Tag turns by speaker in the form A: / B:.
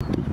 A: you